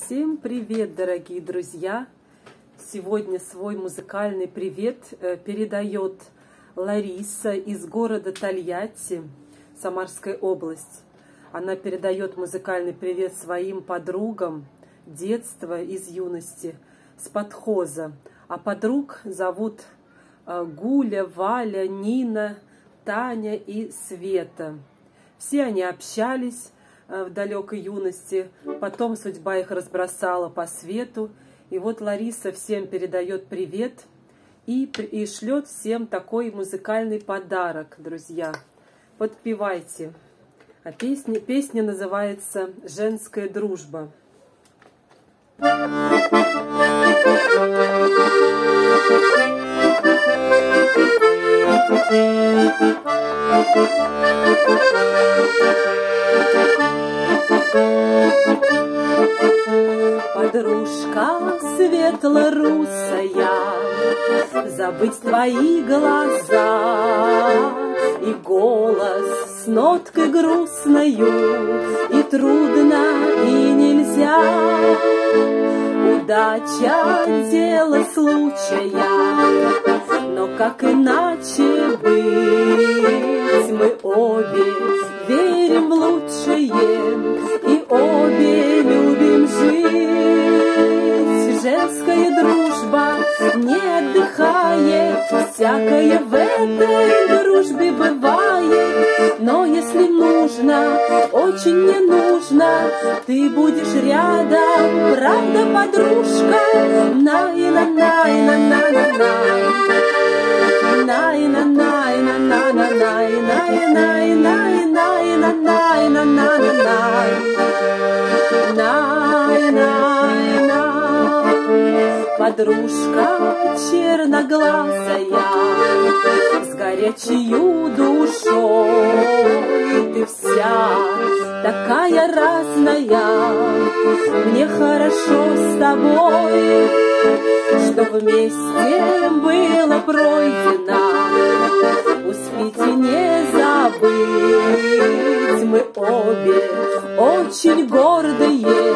Всем привет, дорогие друзья! Сегодня свой музыкальный привет э, передает Лариса из города Тольятти, Самарская область. Она передает музыкальный привет своим подругам детства из юности с подхоза. А подруг зовут э, Гуля, Валя, Нина, Таня и Света. Все они общались в далекой юности. Потом судьба их разбросала по свету. И вот Лариса всем передает привет и, и шлет всем такой музыкальный подарок, друзья. Подпевайте. А песня, песня называется «Женская дружба». Подружка светло-русая, Забыть твои глаза И голос с ноткой грустною И трудно, и нельзя Удача — дело случая, Но как иначе быть? Всякое в этой дружбе бывает. Но если нужно, очень не нужно, Ты будешь рядом, правда, подружка? На-на-на-на-на-на-на. Подружка черноглазая С горячей душой. Ты вся такая разная Мне хорошо с тобой Что вместе было пройдено. Успейте не забыть Мы обе очень гордые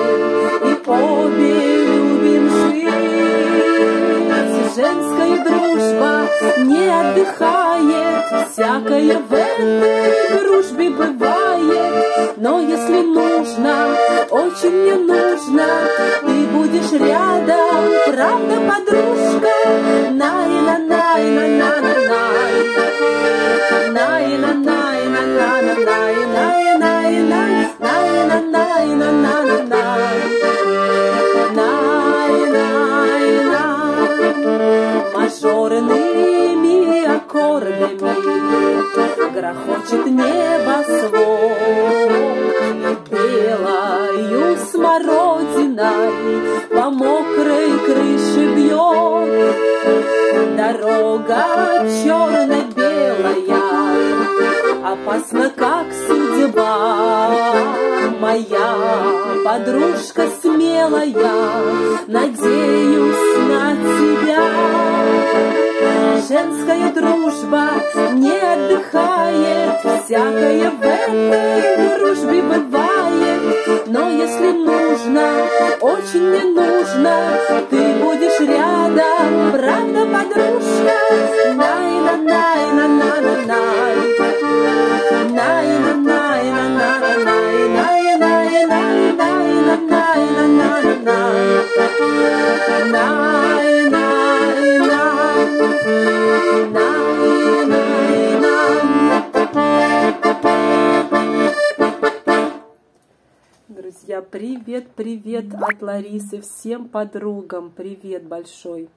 Женская дружба не отдыхает. Всякое в этой дружбе бывает. Но если нужно, очень не нужно Ты будешь рядом, правда, подружка? Най-на-най-на-на-на-най аккордами Грохочет небосвод. Белою смородиной По мокрой крыше бьет. Дорога черно-белая Опасно, как судьба. Моя подружка смелая Надеюсь Женская дружба не отдыхает. Всякое в этой дружбе бывает. Но если нужно, очень не нужно Ты будешь рядом, правда, подружка? Най-на-най-на-на-на-най Друзья, привет, привет от Ларисы, всем подругам, привет большой.